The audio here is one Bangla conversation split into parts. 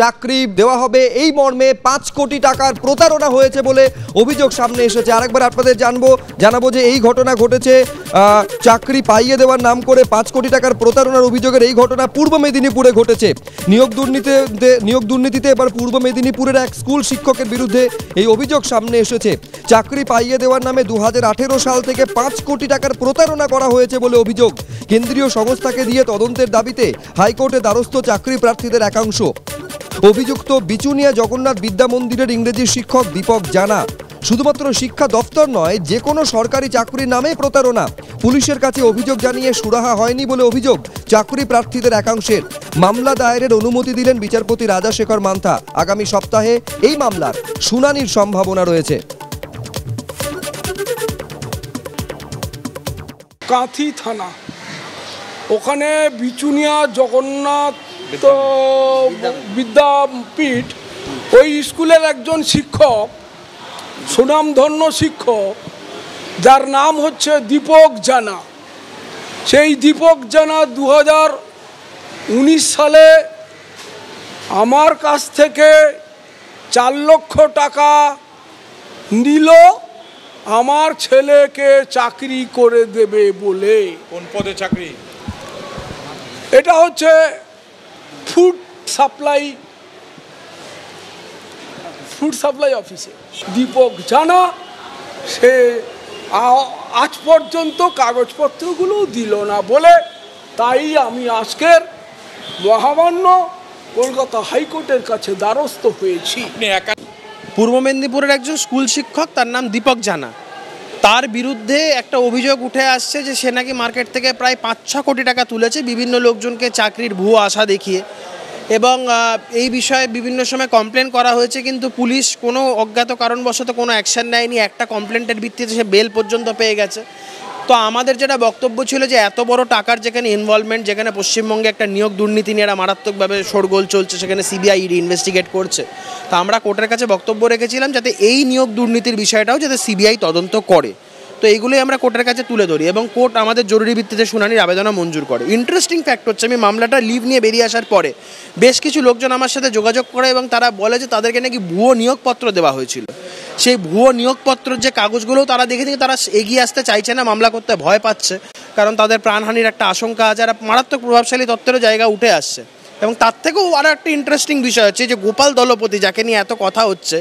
চাকরি দেওয়া হবে। এই মর্মে পাঁচ কোটি টাকার প্রতারণা হয়েছে বলে অভিযোগ সামনে এসেছে। আরেকবার আপনাদের জানব, জানাব যে এই ঘটনা ঘটেছে চাকরি পাইয়ে দেওয়ার নাম করে পাঁচ কোটি টাকার প্রতারণার অভিযোগের এই ঘটনা পূর্ব মেদিনীপুরে ঘটেছে। নিয়োগ দুর্নীতিতে নিয়োগ দুর্নীতিতে এবার পূর্ব মেদিনীপুরের এক স্কুল শিক্ষকের বিরুদ্ধে এই অভিযোগ সামনে এসেছে। চাকরি পাইয়ে দেওয়ার নামে দু হাজার আঠেরো সাল থেকে পাঁচ কোটি টাকার প্রতারণা করা হয়েছে বলে অভিযোগ। কেন্দ্রীয় সংস্থাকে দিয়ে তদন্তের দাবিতে হাইকোর্টে দ্বারস্থ চাকরি প্রার্থীদের একাংশ। অভিযুক্ত বিচুনিয়া জগন্নাথ বিদ্যা মন্দিরের ইংরেজি শিক্ষক দীপক জানা। শুধুমাত্র শিক্ষা দপ্তর নয়, যে কোনো সরকারি চাকরির নামে প্রতারণা। পুলিশের কাছে অভিযোগ জানিয়ে সুরাহা হয়নি বলে অভিযোগ চাকরি প্রার্থীদের একাংশের। মামলা দায়েরের অনুমতি দিলেন বিচারপতি রাজাশেখর মান্থা। আগামী সপ্তাহে এই মামলার শুনানির সম্ভাবনা রয়েছে। কাঁথি থানা। ওখানে বিচুনিয়া জগন্নাথ বিদ্যাপীঠ, ওই স্কুলের একজন শিক্ষক, সুনামধন্য শিক্ষক, যার নাম হচ্ছে দীপক জানা। সেই দীপক জানা দু উনিশ সালে আমার কাছ থেকে চার লক্ষ টাকা নিল, আমার ছেলেকে চাকরি করে দেবে বলে। কোন পদে চাকরি? এটা হচ্ছে ফুড সাপ্লাই ফুড সাপ্লাই অফিসে দীপক জানা, সে আজ পর্যন্ত কাগজপত্রগুলো দিল না বলে তাই আমি আজকের মহামান্য কলকাতা হাইকোর্টের কাছে দ্বারস্থ হয়েছি। পূর্ব মেদিনীপুরের একজন স্কুল শিক্ষক, তার নাম দীপক জানা। তার বিরুদ্ধে একটা অভিযোগ উঠে আসছে যে সে নাকি মার্কেট থেকে প্রায় পাঁচ ছ কোটি টাকা তুলেছে বিভিন্ন লোকজনকে চাকরির ভুয়ো আশা দেখিয়ে। এবং এই বিষয়ে বিভিন্ন সময় কমপ্লেন করা হয়েছে, কিন্তু পুলিশ কোনো অজ্ঞাত কারণবশত কোনো অ্যাকশন নেয়নি। একটা কমপ্লেন্টের ভিত্তিতে সে বেল পর্যন্ত পেয়ে গেছে। তো আমাদের যেটা বক্তব্য ছিল যে, এত বড় টাকার যেখানে ইনভলভমেন্ট যেখানে পশ্চিমবঙ্গে একটা নিয়োগ দুর্নীতি নিয়ে মারাত্মকভাবে শোরগোল চলছে, সেখানে সিবিআই ইডি ইনভেস্টিগেট করছে। তো আমরা কোর্টের কাছে বক্তব্য রেখেছিলাম যাতে এই নিয়োগ দুর্নীতির বিষয়টাও যাতে সিবিআই তদন্ত করে। তো এইগুলোই আমরা কোর্টের কাছে তুলে ধরি এবং কোর্ট আমাদের জরুরি ভিত্তিতে শুনানির আবেদনও মঞ্জুর করে। ইন্টারেস্টিং ফ্যাক্ট হচ্ছে, আমি মামলাটা লিভ নিয়ে বেরিয়ে আসার পরে বেশ কিছু লোকজন আমার সাথে যোগাযোগ করে এবং তারা বলে যে তাদেরকে নাকি ভুয়ো নিয়োগপত্র দেওয়া হয়েছিল। সেই ভুয়ো নিয়োগপত্রের যে কাগজগুলো তারা দেখে দেখে তারা এগিয়ে আসতে চাইছে না, মামলা করতে ভয় পাচ্ছে, কারণ তাদের প্রাণহানির একটা আশঙ্কা আছে। আর মারাত্মক প্রভাবশালী তত্ত্বেরও জায়গা উঠে আসছে। এবং তার থেকেও আরও একটা ইন্টারেস্টিং বিষয় হচ্ছে যে গোপাল দলপতি যাকে নিয়ে এত কথা হচ্ছে,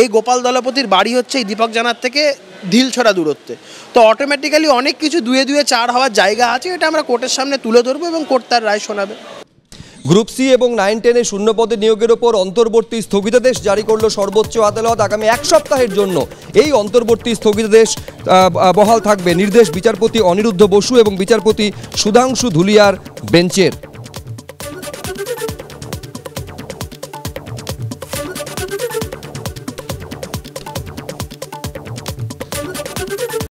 এই গোপাল দলপতির বাড়ি হচ্ছে এই দীপক জানার থেকে ঢিলছড়া দূরত্বে। তো অটোমেটিক্যালি অনেক কিছু দুয়ে দুয়ে চার হওয়ার জায়গা আছে, এটা আমরা কোর্টের সামনে তুলে ধরবো এবং কোর্ট তার রায় শোনাবে। গ্রুপ সি এবং নাইন টেনে শূন্যপদে নিয়োগের ওপর অন্তর্বর্তী স্থগিতাদেশ জারি করল সর্বোচ্চ আদালত আগামী এক সপ্তাহের জন্য। এই অন্তর্বর্তী স্থগিতাদেশ বহাল থাকবে। নির্দেশ বিচারপতি অনিরুদ্ধ বসু এবং বিচারপতি সুধাংশু ধুলিয়ার বেঞ্চের।